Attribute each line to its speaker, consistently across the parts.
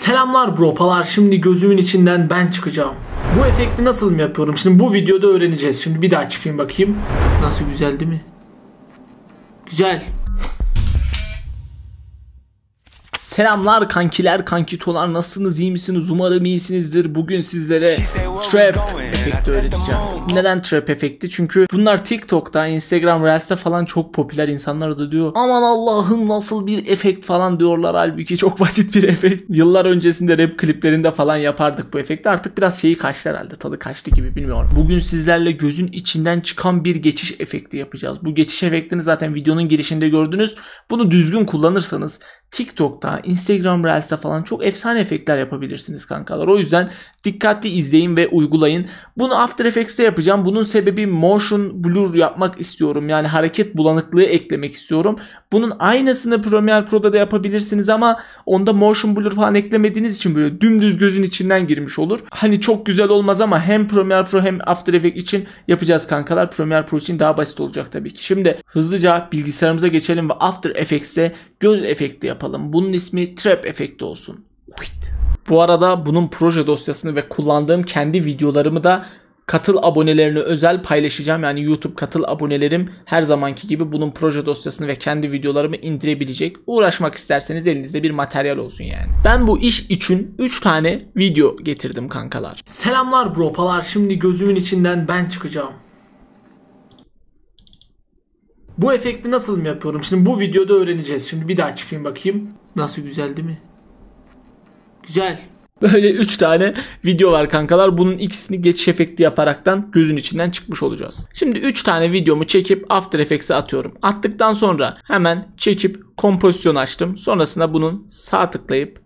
Speaker 1: Selamlar bropalar. Şimdi gözümün içinden ben çıkacağım. Bu efekti nasıl mı yapıyorum? Şimdi bu videoda öğreneceğiz. Şimdi bir daha çıkayım bakayım. Nasıl güzel değil mi? Güzel. Selamlar kankiler, kankitolar nasılsınız, iyi misiniz? Umarım iyisinizdir. Bugün sizlere trap efekti öğreteceğim. Neden trap efekti? Çünkü bunlar TikTok'ta, Instagram Reels'te falan çok popüler. İnsanlar da diyor aman Allah'ım nasıl bir efekt falan diyorlar. Halbuki çok basit bir efekt. Yıllar öncesinde rap kliplerinde falan yapardık bu efekti. Artık biraz şeyi kaçtı herhalde. Tadı kaçtı gibi bilmiyorum. Bugün sizlerle gözün içinden çıkan bir geçiş efekti yapacağız. Bu geçiş efektini zaten videonun girişinde gördünüz. Bunu düzgün kullanırsanız TikTok'ta, Instagram Reels'te falan çok efsane efektler yapabilirsiniz kankalar. O yüzden dikkatli izleyin ve uygulayın. Bunu After Effects'te yapacağım. Bunun sebebi motion blur yapmak istiyorum. Yani hareket bulanıklığı eklemek istiyorum. Bunun aynısını Premiere Pro'da da yapabilirsiniz ama onda motion blur falan eklemediğiniz için böyle dümdüz gözün içinden girmiş olur. Hani çok güzel olmaz ama hem Premiere Pro hem After Effects için yapacağız kankalar. Premiere Pro için daha basit olacak tabii ki. Şimdi hızlıca bilgisayarımıza geçelim ve After Effects'te göz efekti yapalım. Bunun ismi Trap efekti olsun. Bu arada bunun proje dosyasını ve kullandığım kendi videolarımı da katıl abonelerine özel paylaşacağım. Yani YouTube katıl abonelerim her zamanki gibi bunun proje dosyasını ve kendi videolarımı indirebilecek. Uğraşmak isterseniz elinizde bir materyal olsun yani. Ben bu iş için 3 tane video getirdim kankalar. Selamlar bropalar. Şimdi gözümün içinden ben çıkacağım. Bu efekti nasıl mı yapıyorum? Şimdi bu videoda öğreneceğiz. Şimdi bir daha çıkayım bakayım. Nasıl güzel değil mi? Güzel. Böyle 3 tane video var kankalar. Bunun ikisini geçiş efekti yaparaktan gözün içinden çıkmış olacağız. Şimdi 3 tane videomu çekip After Effects'e atıyorum. Attıktan sonra hemen çekip kompozisyon açtım. Sonrasında bunun sağ tıklayıp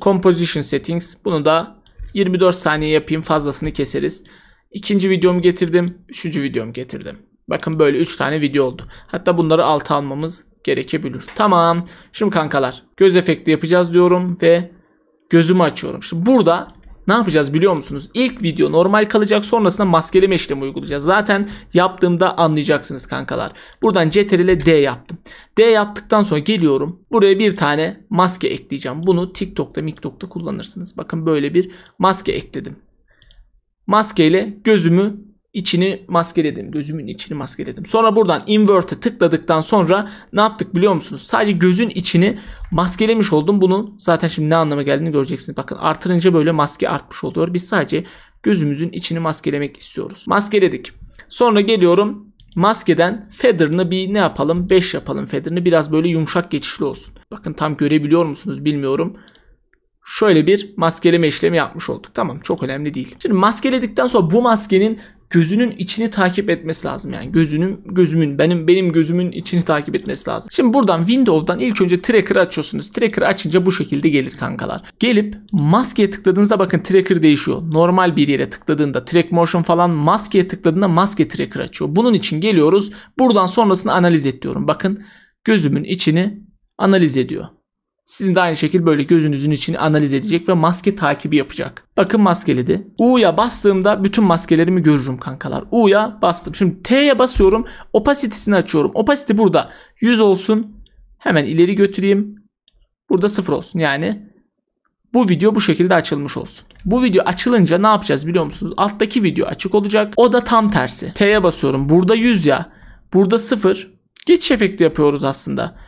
Speaker 1: Composition Settings. Bunu da 24 saniye yapayım. Fazlasını keseriz. İkinci videomu getirdim. Üçüncü videomu getirdim. Bakın böyle 3 tane video oldu. Hatta bunları alta almamız gerekebilir. Tamam. Şimdi kankalar göz efekti yapacağız diyorum ve gözümü açıyorum. Şimdi burada ne yapacağız biliyor musunuz? İlk video normal kalacak sonrasında maskeleme işlemi uygulayacağız. Zaten yaptığımda anlayacaksınız kankalar. Buradan Ctrl ile D yaptım. D yaptıktan sonra geliyorum. Buraya bir tane maske ekleyeceğim. Bunu TikTok'ta, MikTok'ta kullanırsınız. Bakın böyle bir maske ekledim. Maskeyle gözümü içini maskeledim. Gözümün içini maskeledim. Sonra buradan invert'e tıkladıktan sonra ne yaptık biliyor musunuz? Sadece gözün içini maskelemiş oldum. Bunu zaten şimdi ne anlama geldiğini göreceksiniz. Bakın artırınca böyle maske artmış oluyor. Biz sadece gözümüzün içini maskelemek istiyoruz. Maskeledik. Sonra geliyorum maskeden feather'ını bir ne yapalım? 5 yapalım feather'ını. Biraz böyle yumuşak geçişli olsun. Bakın tam görebiliyor musunuz bilmiyorum şöyle bir maskeleme işlemi yapmış olduk. Tamam çok önemli değil. Şimdi maskeledikten sonra bu maskenin gözünün içini takip etmesi lazım. Yani gözünün gözümün benim benim gözümün içini takip etmesi lazım. Şimdi buradan Windows'dan ilk önce tracker açıyorsunuz. Tracker açınca bu şekilde gelir kankalar. Gelip maskeye tıkladığınızda bakın tracker değişiyor. Normal bir yere tıkladığında track motion falan maskeye tıkladığında maske tracker açıyor. Bunun için geliyoruz. Buradan sonrasını analiz et diyorum. Bakın gözümün içini analiz ediyor. Sizin de aynı şekilde böyle gözünüzün içini analiz edecek ve maske takibi yapacak. Bakın maskeledi. U'ya bastığımda bütün maskelerimi görürüm kankalar. U'ya bastım. Şimdi T'ye basıyorum. Opacity'sini açıyorum. Opacity burada 100 olsun. Hemen ileri götüreyim. Burada 0 olsun. Yani bu video bu şekilde açılmış olsun. Bu video açılınca ne yapacağız biliyor musunuz? Alttaki video açık olacak. O da tam tersi. T'ye basıyorum. Burada 100 ya. Burada 0. Geçiş efekti yapıyoruz aslında.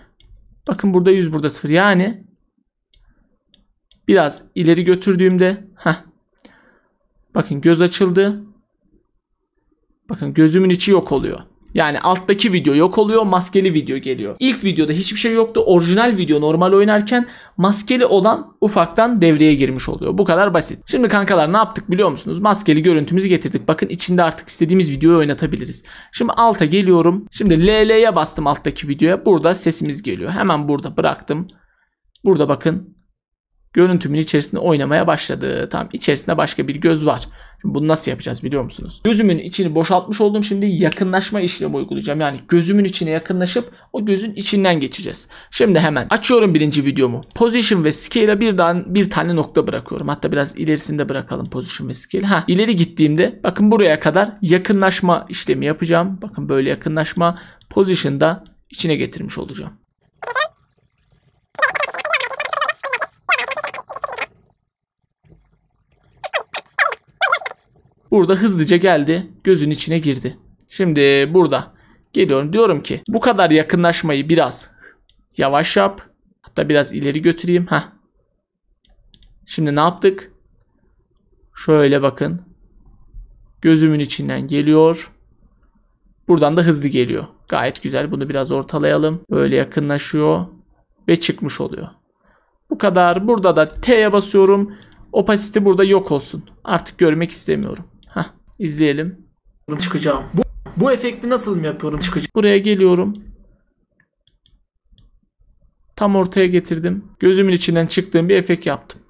Speaker 1: Bakın burada 100 burada 0. Yani biraz ileri götürdüğümde heh, bakın göz açıldı. Bakın gözümün içi yok oluyor. Yani alttaki video yok oluyor, maskeli video geliyor. İlk videoda hiçbir şey yoktu. Orijinal video normal oynarken maskeli olan ufaktan devreye girmiş oluyor. Bu kadar basit. Şimdi kankalar ne yaptık biliyor musunuz? Maskeli görüntümüzü getirdik. Bakın içinde artık istediğimiz videoyu oynatabiliriz. Şimdi alta geliyorum. Şimdi LL'ye bastım alttaki videoya. Burada sesimiz geliyor. Hemen burada bıraktım. Burada bakın görüntümün içerisinde oynamaya başladı. Tamam içerisinde başka bir göz var. Şimdi bunu nasıl yapacağız biliyor musunuz? Gözümün içini boşaltmış oldum. Şimdi yakınlaşma işlemi uygulayacağım. Yani gözümün içine yakınlaşıp o gözün içinden geçeceğiz. Şimdi hemen açıyorum birinci videomu. Position ve Scale'a birden bir tane nokta bırakıyorum. Hatta biraz ilerisinde bırakalım Position ve Scale. Ha ileri gittiğimde bakın buraya kadar yakınlaşma işlemi yapacağım. Bakın böyle yakınlaşma Position'da içine getirmiş olacağım. Burada hızlıca geldi. Gözün içine girdi. Şimdi burada geliyorum. Diyorum ki bu kadar yakınlaşmayı biraz yavaş yap. Hatta biraz ileri götüreyim. Heh. Şimdi ne yaptık? Şöyle bakın. Gözümün içinden geliyor. Buradan da hızlı geliyor. Gayet güzel. Bunu biraz ortalayalım. Böyle yakınlaşıyor. Ve çıkmış oluyor. Bu kadar. Burada da T'ye basıyorum. Opacity burada yok olsun. Artık görmek istemiyorum. Heh, izleyelim.
Speaker 2: çıkacağım. Bu, bu efekti nasıl mı yapıyorum çıkacağım.
Speaker 1: Buraya geliyorum. Tam ortaya getirdim. Gözümün içinden çıktığım bir efekt yaptım.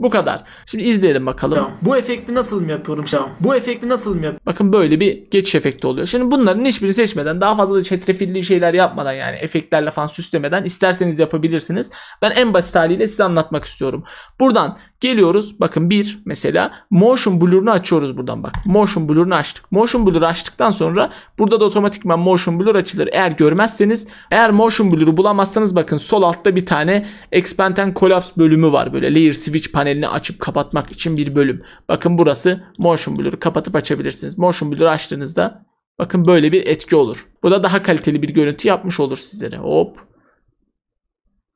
Speaker 1: Bu kadar. Şimdi izleyelim bakalım.
Speaker 2: Bu efekti nasıl mı yapıyorum çıkacağım. Bu efekti nasıl mı yapıyorum.
Speaker 1: Bakın böyle bir geçiş efekti oluyor. Şimdi bunların hiçbirini seçmeden daha fazla da çetrefilli şeyler yapmadan yani efektlerle falan süslemeden isterseniz yapabilirsiniz. Ben en basit haliyle size anlatmak istiyorum. Buradan geliyoruz. Bakın bir mesela motion blur'unu açıyoruz buradan bak. Motion blur'unu açtık. Motion blur'u açtıktan sonra burada da otomatikman motion blur açılır. Eğer görmezseniz eğer motion blur'u bulamazsanız bakın sol altta bir tane expand and collapse bölümü var. Böyle layer switch panelini açıp kapatmak için bir bölüm. Bakın burası motion blur'u kapatıp açabilirsiniz. Motion blur'u açtığınızda bakın böyle bir etki olur. Bu da daha kaliteli bir görüntü yapmış olur sizlere. Hop.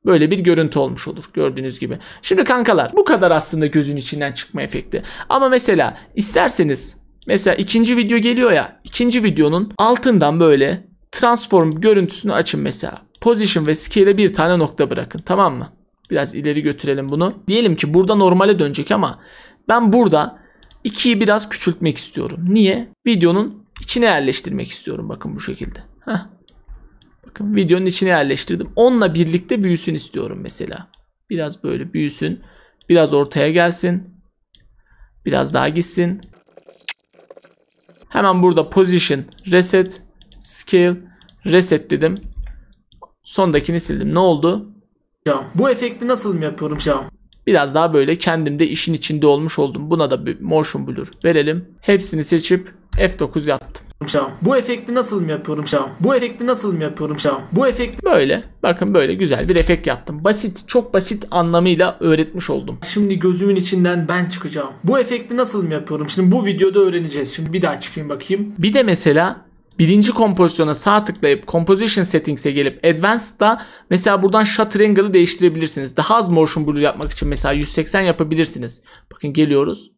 Speaker 1: Böyle bir görüntü olmuş olur gördüğünüz gibi. Şimdi kankalar bu kadar aslında gözün içinden çıkma efekti. Ama mesela isterseniz mesela ikinci video geliyor ya ikinci videonun altından böyle transform görüntüsünü açın mesela. Position ve scale'e bir tane nokta bırakın tamam mı? Biraz ileri götürelim bunu. Diyelim ki burada normale dönecek ama ben burada 2'yi biraz küçültmek istiyorum. Niye? Videonun içine yerleştirmek istiyorum bakın bu şekilde. Heh. Bakın videonun içine yerleştirdim. Onunla birlikte büyüsün istiyorum mesela. Biraz böyle büyüsün. Biraz ortaya gelsin. Biraz daha gitsin. Hemen burada position, reset, scale, reset dedim. Sondakini sildim. Ne oldu?
Speaker 2: Bu efekti nasıl mı yapıyorum çıkacağım.
Speaker 1: Biraz daha böyle kendimde işin içinde olmuş oldum. Buna da bir motion blur verelim. Hepsini seçip F9 yaptım.
Speaker 2: Bu efekti nasıl mı yapıyorum çıkacağım. Bu efekti nasıl mı yapıyorum çıkacağım. Bu efekti
Speaker 1: Böyle bakın böyle güzel bir efekt yaptım. Basit çok basit anlamıyla öğretmiş oldum.
Speaker 2: şimdi gözümün içinden ben çıkacağım. Bu efekti nasıl mı yapıyorum. Şimdi bu videoda öğreneceğiz. Şimdi bir daha çıkayım bakayım.
Speaker 1: Bir de mesela birinci kompozisyona sağ tıklayıp Composition Settings'e gelip Advanced'da mesela buradan Shutter Angle'ı değiştirebilirsiniz. Daha az motion blur yapmak için mesela 180 yapabilirsiniz. Bakın geliyoruz.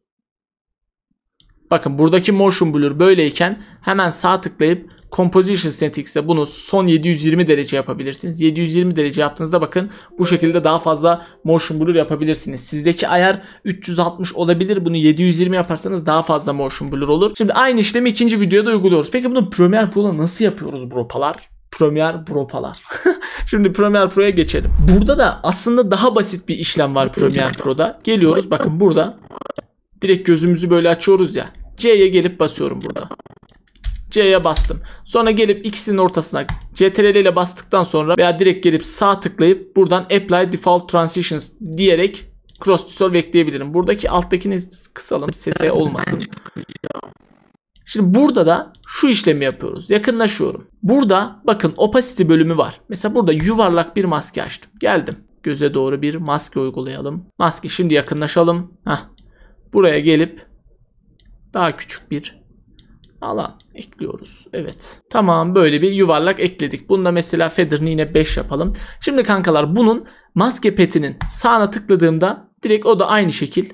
Speaker 1: Bakın buradaki motion blur böyleyken hemen sağ tıklayıp Composition Settings'te bunu son 720 derece yapabilirsiniz. 720 derece yaptığınızda bakın bu şekilde daha fazla motion blur yapabilirsiniz. Sizdeki ayar 360 olabilir. Bunu 720 yaparsanız daha fazla motion blur olur. Şimdi aynı işlemi ikinci videoda uyguluyoruz. Peki bunu Premiere Pro'da nasıl yapıyoruz bropalar? Premiere Bropalar. Şimdi Premiere Pro'ya geçelim. Burada da aslında daha basit bir işlem var Premiere Pro'da. Geliyoruz bakın burada direkt gözümüzü böyle açıyoruz ya. C'ye gelip basıyorum burada. C'ye bastım. Sonra gelip ikisinin ortasına CTRL ile bastıktan sonra veya direkt gelip sağ tıklayıp buradan Apply Default Transitions diyerek Cross Dissolve ekleyebilirim. Buradaki alttakini kısalım sese olmasın. Şimdi burada da şu işlemi yapıyoruz. Yakınlaşıyorum. Burada bakın opacity bölümü var. Mesela burada yuvarlak bir maske açtım. Geldim. Göze doğru bir maske uygulayalım. Maske şimdi yakınlaşalım. Heh. Buraya gelip daha küçük bir alan ekliyoruz. Evet. Tamam böyle bir yuvarlak ekledik. Bunda mesela feather'ını yine 5 yapalım. Şimdi kankalar bunun maske petinin sağına tıkladığımda direkt o da aynı şekil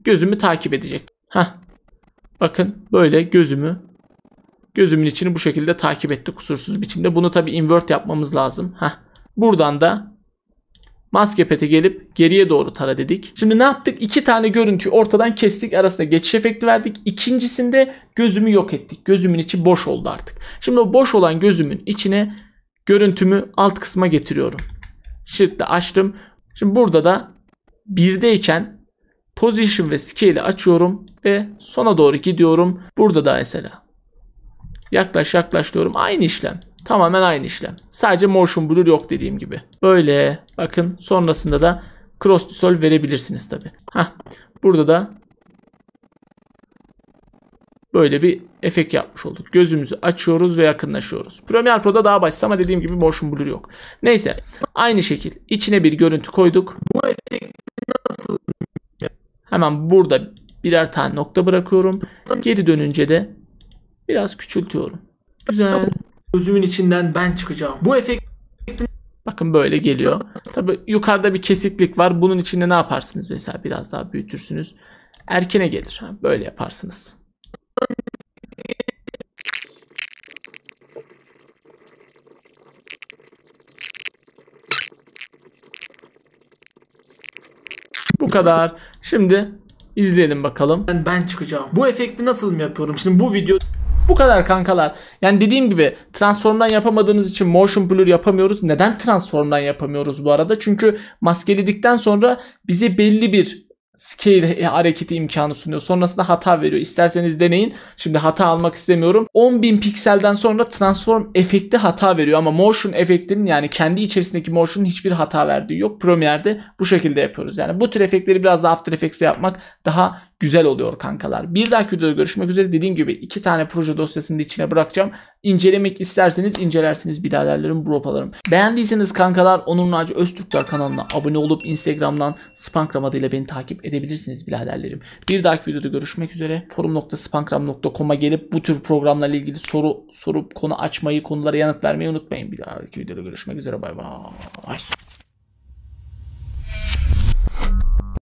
Speaker 1: gözümü takip edecek. Heh. Bakın böyle gözümü gözümün içini bu şekilde takip etti kusursuz biçimde. Bunu tabi invert yapmamız lazım. Heh. Buradan da maske pete gelip geriye doğru tara dedik. Şimdi ne yaptık? İki tane görüntüyü ortadan kestik. Arasında geçiş efekti verdik. İkincisinde gözümü yok ettik. Gözümün içi boş oldu artık. Şimdi o boş olan gözümün içine görüntümü alt kısma getiriyorum. Shift'le açtım. Şimdi burada da birdeyken position ve scale'i açıyorum ve sona doğru gidiyorum. Burada da mesela yaklaş yaklaş diyorum. Aynı işlem. Tamamen aynı işlem. Sadece motion blur yok dediğim gibi. Böyle bakın sonrasında da cross dissolve verebilirsiniz tabi. Hah burada da böyle bir efekt yapmış olduk. Gözümüzü açıyoruz ve yakınlaşıyoruz. Premiere Pro'da daha basit ama dediğim gibi motion blur yok. Neyse aynı şekil içine bir görüntü koyduk.
Speaker 2: Bu efekti nasıl
Speaker 1: Hemen burada birer tane nokta bırakıyorum. Geri dönünce de biraz küçültüyorum. Güzel.
Speaker 2: Gözümün içinden ben çıkacağım. Bu efekt
Speaker 1: Bakın böyle geliyor. Tabi yukarıda bir kesiklik var. Bunun içinde ne yaparsınız mesela biraz daha büyütürsünüz. Erkene gelir. Ha, böyle yaparsınız. Bu kadar. Şimdi izleyelim bakalım.
Speaker 2: ben çıkacağım. Bu efekti nasıl mı yapıyorum? Şimdi bu video
Speaker 1: Bu kadar kankalar. Yani dediğim gibi transformdan yapamadığımız için motion blur yapamıyoruz. Neden transformdan yapamıyoruz bu arada? Çünkü maskeledikten sonra bize belli bir scale hareketi imkanı sunuyor. Sonrasında hata veriyor. İsterseniz deneyin. Şimdi hata almak istemiyorum. 10.000 pikselden sonra transform efekti hata veriyor ama motion efektinin yani kendi içerisindeki motion'un hiçbir hata verdiği yok. Premiere'de bu şekilde yapıyoruz. Yani bu tür efektleri biraz daha After Effects'te yapmak daha güzel oluyor kankalar. Bir dahaki videoda görüşmek üzere. Dediğim gibi iki tane proje dosyasının içine bırakacağım. İncelemek isterseniz incelersiniz biraderlerim, bropalarım. Beğendiyseniz kankalar Onur Naci Öztürkler kanalına abone olup Instagram'dan Spankram adıyla beni takip edebilirsiniz biraderlerim. Bir dahaki videoda görüşmek üzere. forum.spankram.com'a gelip bu tür programlarla ilgili soru sorup konu açmayı, konulara yanıt vermeyi unutmayın. Bir dahaki videoda görüşmek üzere. Bay bay.